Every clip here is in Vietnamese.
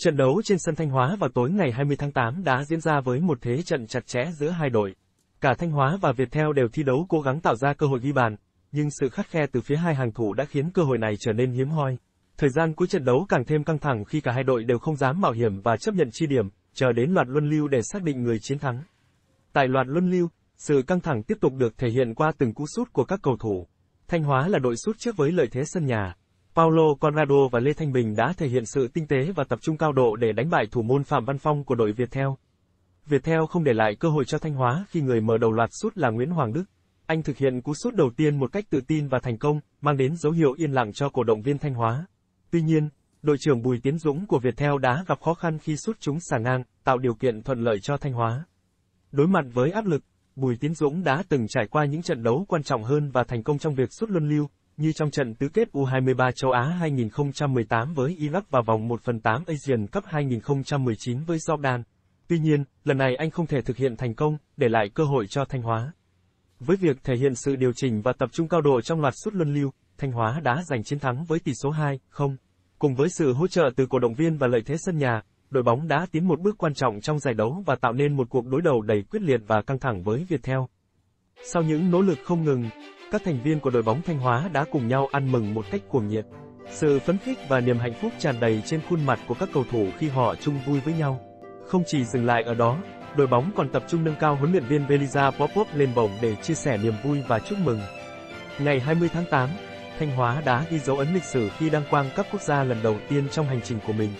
Trận đấu trên sân Thanh Hóa vào tối ngày 20 tháng 8 đã diễn ra với một thế trận chặt chẽ giữa hai đội. Cả Thanh Hóa và Viettel đều thi đấu cố gắng tạo ra cơ hội ghi bàn, nhưng sự khắt khe từ phía hai hàng thủ đã khiến cơ hội này trở nên hiếm hoi. Thời gian cuối trận đấu càng thêm căng thẳng khi cả hai đội đều không dám mạo hiểm và chấp nhận chi điểm, chờ đến loạt luân lưu để xác định người chiến thắng. Tại loạt luân lưu, sự căng thẳng tiếp tục được thể hiện qua từng cú sút của các cầu thủ. Thanh Hóa là đội sút trước với lợi thế sân nhà. Paulo Conrado và Lê Thanh Bình đã thể hiện sự tinh tế và tập trung cao độ để đánh bại thủ môn Phạm Văn Phong của đội Viettel. Viettel không để lại cơ hội cho Thanh Hóa khi người mở đầu loạt sút là Nguyễn Hoàng Đức. Anh thực hiện cú sút đầu tiên một cách tự tin và thành công, mang đến dấu hiệu yên lặng cho cổ động viên Thanh Hóa. Tuy nhiên, đội trưởng Bùi Tiến Dũng của Viettel đã gặp khó khăn khi sút chúng xà ngang, tạo điều kiện thuận lợi cho Thanh Hóa. Đối mặt với áp lực, Bùi Tiến Dũng đã từng trải qua những trận đấu quan trọng hơn và thành công trong việc sút luân lưu, như trong trận tứ kết U23 châu Á 2018 với Iraq và vòng 1 phần 8 Asian Cup 2019 với Jordan. Tuy nhiên, lần này anh không thể thực hiện thành công, để lại cơ hội cho Thanh Hóa. Với việc thể hiện sự điều chỉnh và tập trung cao độ trong loạt sút luân lưu, Thanh Hóa đã giành chiến thắng với tỷ số 2-0. Cùng với sự hỗ trợ từ cổ động viên và lợi thế sân nhà, đội bóng đã tiến một bước quan trọng trong giải đấu và tạo nên một cuộc đối đầu đầy quyết liệt và căng thẳng với Viettel. Sau những nỗ lực không ngừng, các thành viên của đội bóng Thanh Hóa đã cùng nhau ăn mừng một cách cuồng nhiệt. Sự phấn khích và niềm hạnh phúc tràn đầy trên khuôn mặt của các cầu thủ khi họ chung vui với nhau. Không chỉ dừng lại ở đó, đội bóng còn tập trung nâng cao huấn luyện viên Beliza Popov lên bổng để chia sẻ niềm vui và chúc mừng. Ngày 20 tháng 8, Thanh Hóa đã ghi dấu ấn lịch sử khi đăng quang các quốc gia lần đầu tiên trong hành trình của mình.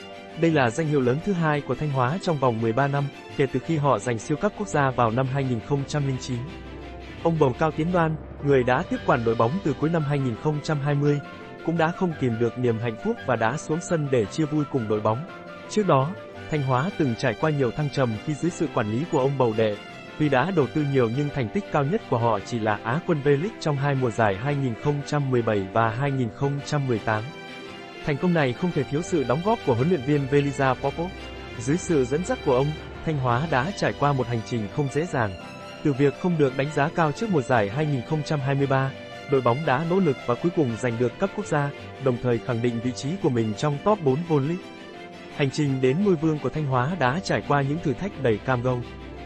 Đây là danh hiệu lớn thứ hai của Thanh Hóa trong vòng 13 năm, kể từ khi họ giành siêu cấp quốc gia vào năm 2009. Ông Bầu Cao Tiến Đoan, người đã tiếp quản đội bóng từ cuối năm 2020, cũng đã không kìm được niềm hạnh phúc và đã xuống sân để chia vui cùng đội bóng. Trước đó, Thanh Hóa từng trải qua nhiều thăng trầm khi dưới sự quản lý của ông Bầu Đệ. Tuy đã đầu tư nhiều nhưng thành tích cao nhất của họ chỉ là Á quân V-League trong hai mùa giải 2017 và 2018. Thành công này không thể thiếu sự đóng góp của huấn luyện viên Veliza Popov. Dưới sự dẫn dắt của ông, Thanh Hóa đã trải qua một hành trình không dễ dàng. Từ việc không được đánh giá cao trước mùa giải 2023, đội bóng đã nỗ lực và cuối cùng giành được cấp quốc gia, đồng thời khẳng định vị trí của mình trong top 4 vô league. Hành trình đến ngôi vương của Thanh Hóa đã trải qua những thử thách đầy cam go.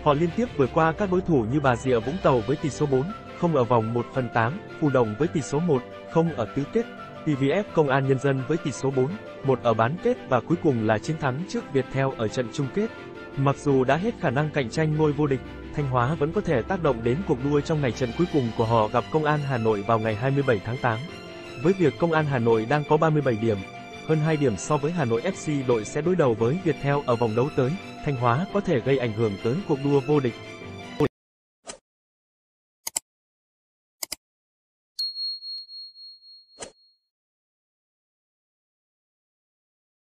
Họ liên tiếp vượt qua các đối thủ như Bà Rịa Vũng Tàu với tỷ số 4, không ở vòng 1 phần 8, Phù Đồng với tỷ số 1, không ở tứ kết, PVF Công an Nhân dân với tỷ số 4, 1 ở bán kết và cuối cùng là chiến thắng trước Viettel ở trận chung kết. Mặc dù đã hết khả năng cạnh tranh ngôi vô địch, Thanh Hóa vẫn có thể tác động đến cuộc đua trong ngày trận cuối cùng của họ gặp Công an Hà Nội vào ngày 27 tháng 8. Với việc Công an Hà Nội đang có 37 điểm, hơn 2 điểm so với Hà Nội FC đội sẽ đối đầu với Viettel ở vòng đấu tới, Thanh Hóa có thể gây ảnh hưởng tới cuộc đua vô địch.